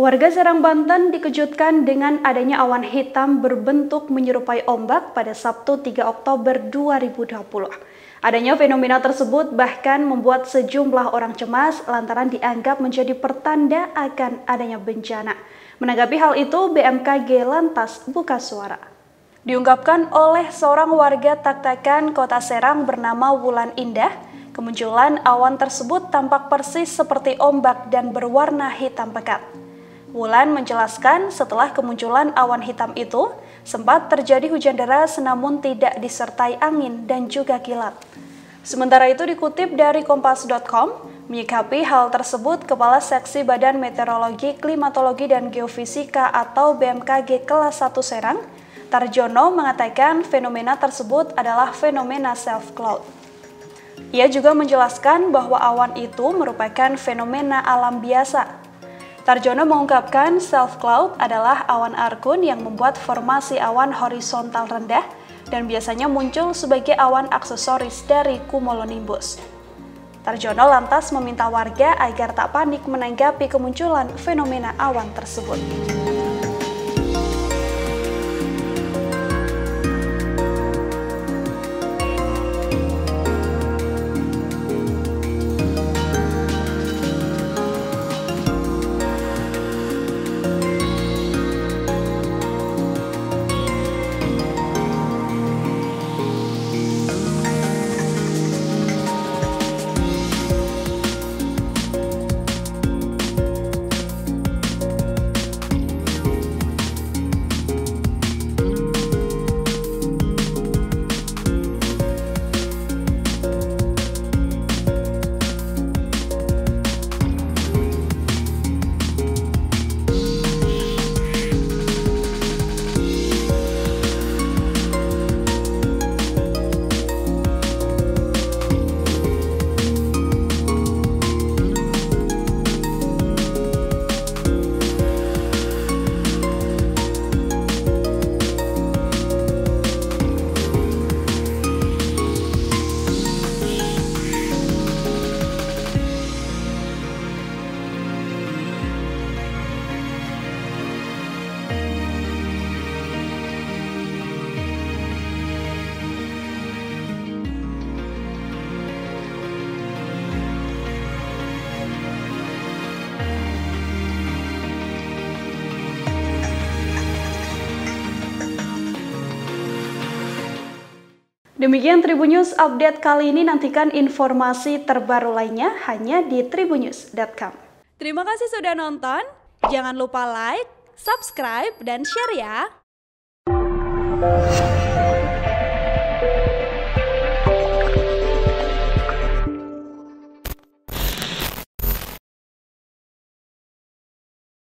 Warga Serang Banten dikejutkan dengan adanya awan hitam berbentuk menyerupai ombak pada Sabtu 3 Oktober 2020. Adanya fenomena tersebut bahkan membuat sejumlah orang cemas lantaran dianggap menjadi pertanda akan adanya bencana. Menanggapi hal itu, BMKG lantas buka suara. Diungkapkan oleh seorang warga Taktakan Kota Serang bernama Wulan Indah, kemunculan awan tersebut tampak persis seperti ombak dan berwarna hitam pekat. Wulan menjelaskan setelah kemunculan awan hitam itu, sempat terjadi hujan deras namun tidak disertai angin dan juga kilat. Sementara itu dikutip dari kompas.com, menyikapi hal tersebut Kepala Seksi Badan Meteorologi, Klimatologi, dan Geofisika atau BMKG kelas 1 Serang, Tarjono mengatakan fenomena tersebut adalah fenomena self-cloud. Ia juga menjelaskan bahwa awan itu merupakan fenomena alam biasa Tarjono mengungkapkan self cloud adalah awan arkun yang membuat formasi awan horizontal rendah dan biasanya muncul sebagai awan aksesoris dari cumulonimbus. Tarjono lantas meminta warga agar tak panik menanggapi kemunculan fenomena awan tersebut. Demikian Tribunnews update kali ini. Nantikan informasi terbaru lainnya hanya di tribunnews.com. Terima kasih sudah nonton. Jangan lupa like, subscribe, dan share ya.